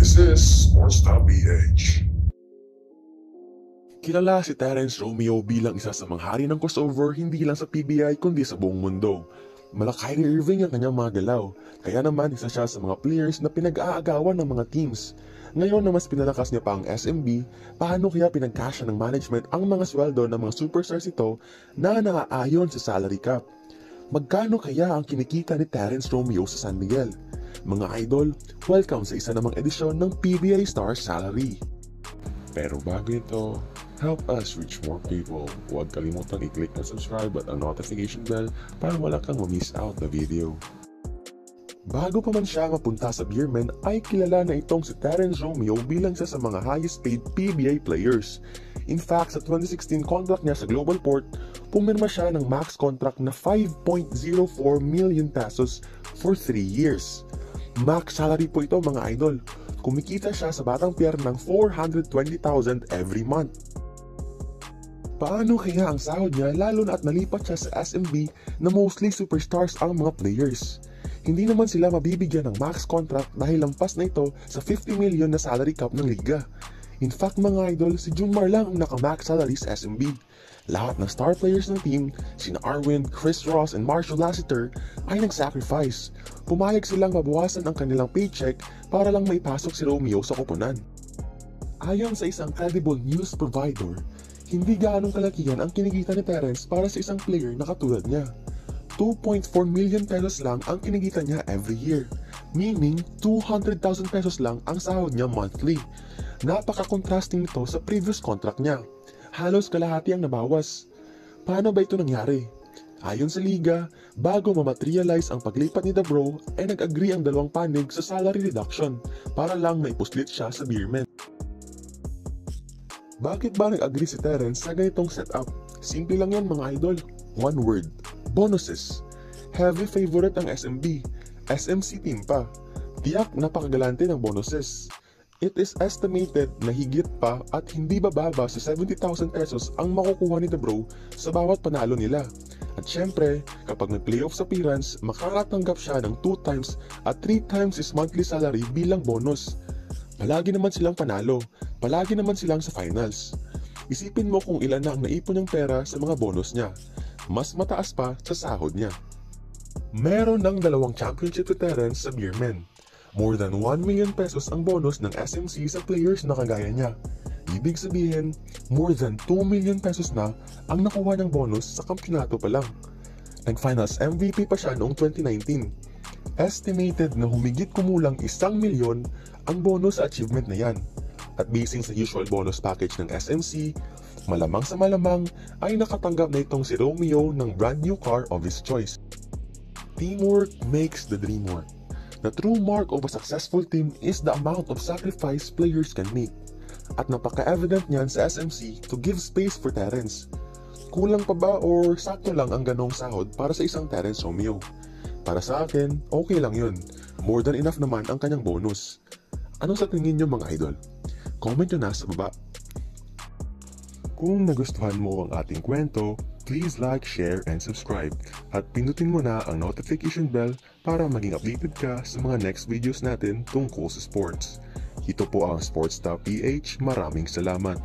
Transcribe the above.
This is Sports Top BH. Kilala si Terence Romeo bilang isa sa mga hari ng crossover hindi lang sa PBI kundi sa buong mundo. Mala Kyrie Irving ang kanyang mga galaw, kaya naman isa siya sa mga players na pinag-aagawan ng mga teams. Ngayon na mas pinalakas niya pa ang SMB, paano kaya pinagkasya ng management ang mga sweldo ng mga superstars ito na naaayon sa salary cap? Magkano kaya ang kinikita ni Terence Romeo sa San Miguel? Mga idol, welcome sa isa namang edisyon ng PBA Star Salary. Pero bago ito, help us reach more people. Huwag kalimutan i-click ang subscribe at ang notification bell para wala kang ma-miss out na video. Bago pa man siya mapunta sa Beerman ay kilala na itong si Terence Romeo bilang isa sa mga highest paid PBA players. In fact, sa 2016 contract niya sa Global Port, pumirma siya ng max contract na 5.04 million pesos for 3 years. Max salary po ito mga idol. Kumikita siya sa Batang Pier ng 420,000 every month. Paano kaya ang sahod niya lalo na at nalipat siya sa SMB na mostly superstars ang mga players? Hindi naman sila mabibigyan ng max contract dahil lampas na ito sa 50 million na salary cap ng liga. In fact mga idol, si Junmar lang ang naka-max salary sa SMB. Lahat ng star players ng team, sina Arwin, Chris Ross, and Marshall Lassiter ay nag-sacrifice. Pumayag silang mabawasan ang kanilang paycheck para lang maipasok si Romeo sa koponan. Ayon sa isang credible news provider, hindi gaanong kalakihan ang kinikita ni Terence para sa isang player na katulad niya. 2.4 million pesos lang ang kinikita niya every year, meaning 200,000 pesos lang ang sahod niya monthly. Napaka-contrasting nito sa previous contract niya. Halos kalahati ang nabawas. Paano ba ito nangyari? Ayon sa liga, bago mamaterialize ang paglipat ni Dabro ay nag-agree ang dalawang panig sa salary reduction para lang maipuslit siya sa Beerman. Bakit ba nag-agree si Terence sa ganitong setup? Simple lang yan mga idol. One word. Bonuses. Heavy favorite ang SMB. SMC team pa. Tiyak napakagalante ng bonuses. It is estimated na higit pa at hindi bababa sa 70,000 pesos ang makukuha ni The Bro sa bawat panalo nila. At syempre, kapag may playoffs appearance, makakatanggap siya ng 2 times at 3 times his monthly salary bilang bonus. Palagi naman silang panalo, palagi naman silang sa finals. Isipin mo kung ilan na ang naipon niyang pera sa mga bonus niya. Mas mataas pa sa sahod niya. Meron ng dalawang championship veterans sa Beerman. More than 1 million pesos ang bonus ng SMC sa players na kagaya niya. Ibig sabihin, more than 2 million pesos na ang nakuha ng bonus sa kampyonato pa lang. Nag-finals MVP pa siya noong 2019. Estimated na humigit kumulang isang milyon ang bonus achievement na yan. At basing sa usual bonus package ng SMC, malamang sa malamang ay nakatanggap na itong si Romeo ng brand new car of his choice. Teamwork makes the dream work. The true mark of a successful team is the amount of sacrifice players can make. At napaka-evident niyan sa SMC to give space for Terence. Kulang pa ba or sakto lang ang ganong sahod para sa isang Terence Romeo? Para sa akin, okay lang yun. More than enough naman ang kanyang bonus. Ano sa tingin nyo mga idol? Comment nyo na sa baba. Kung nagustuhan mo ang ating kwento, please like, share, and subscribe. At pindutin mo na ang notification bell para maging updated ka sa mga next videos natin tungkol sa sports. Ito po ang Sports PH. Maraming salamat.